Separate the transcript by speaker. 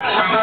Speaker 1: Come you.